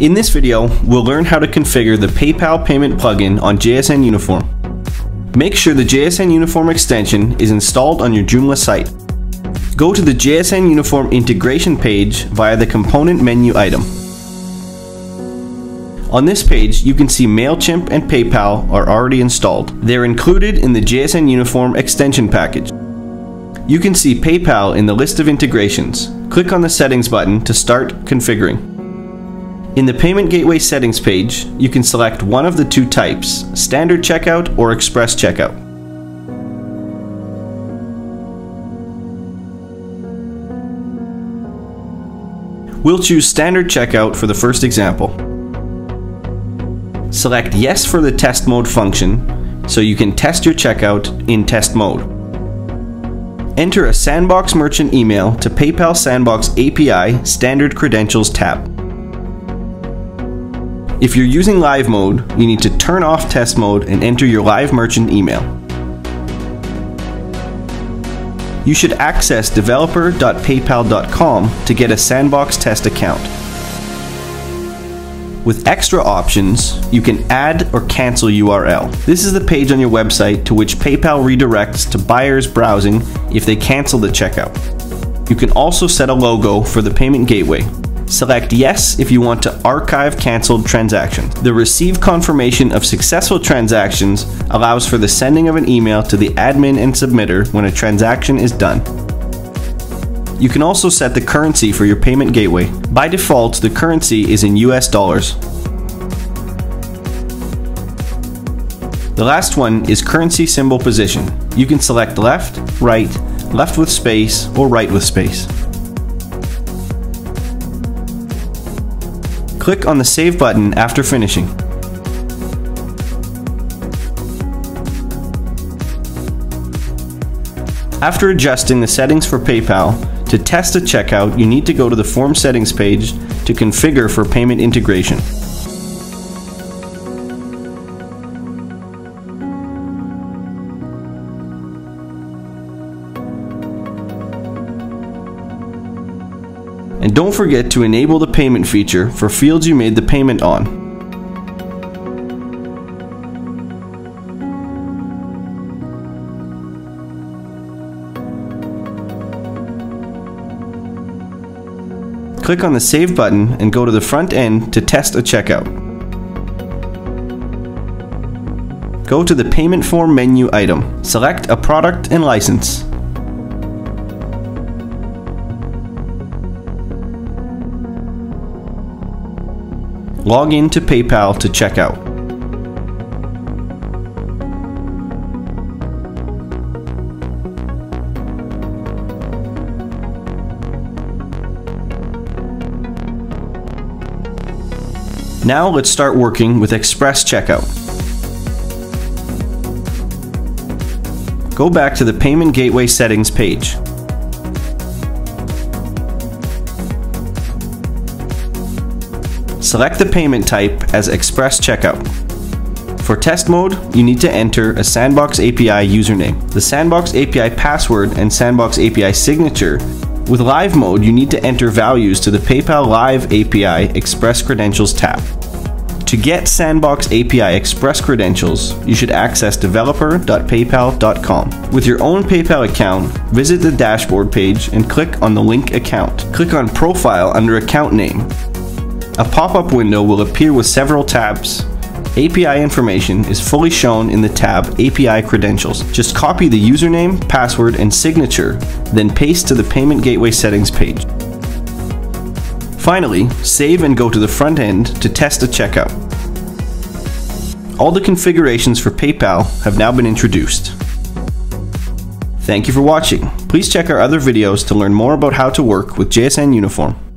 In this video, we'll learn how to configure the PayPal payment plugin on JSN Uniform. Make sure the JSN Uniform extension is installed on your Joomla site. Go to the JSN Uniform integration page via the component menu item. On this page, you can see MailChimp and PayPal are already installed. They're included in the JSN Uniform extension package. You can see PayPal in the list of integrations. Click on the Settings button to start configuring. In the Payment Gateway Settings page, you can select one of the two types, Standard Checkout or Express Checkout. We'll choose Standard Checkout for the first example. Select Yes for the test mode function, so you can test your checkout in test mode. Enter a Sandbox Merchant email to PayPal Sandbox API Standard Credentials tab. If you're using live mode, you need to turn off test mode and enter your live merchant email. You should access developer.paypal.com to get a Sandbox test account. With extra options, you can add or cancel URL. This is the page on your website to which PayPal redirects to buyers browsing if they cancel the checkout. You can also set a logo for the payment gateway. Select Yes if you want to archive canceled transactions. The Receive Confirmation of Successful Transactions allows for the sending of an email to the admin and submitter when a transaction is done. You can also set the currency for your payment gateway. By default, the currency is in US dollars. The last one is currency symbol position. You can select left, right, left with space, or right with space. Click on the Save button after finishing. After adjusting the settings for PayPal, to test a checkout, you need to go to the Form Settings page to configure for payment integration. And don't forget to enable the payment feature for fields you made the payment on. click on the Save button and go to the front end to test a checkout. Go to the Payment Form menu item. Select a product and license. Log in to PayPal to check out. Now let's start working with Express Checkout. Go back to the Payment Gateway Settings page. Select the payment type as Express Checkout. For test mode, you need to enter a Sandbox API username. The Sandbox API password and Sandbox API signature with live mode, you need to enter values to the PayPal Live API Express Credentials tab. To get Sandbox API Express credentials, you should access developer.paypal.com. With your own PayPal account, visit the dashboard page and click on the link account. Click on Profile under Account Name. A pop-up window will appear with several tabs. API information is fully shown in the tab API Credentials. Just copy the username, password, and signature, then paste to the Payment Gateway Settings page. Finally, save and go to the front end to test a checkout. All the configurations for PayPal have now been introduced. Thank you for watching. Please check our other videos to learn more about how to work with JSN Uniform.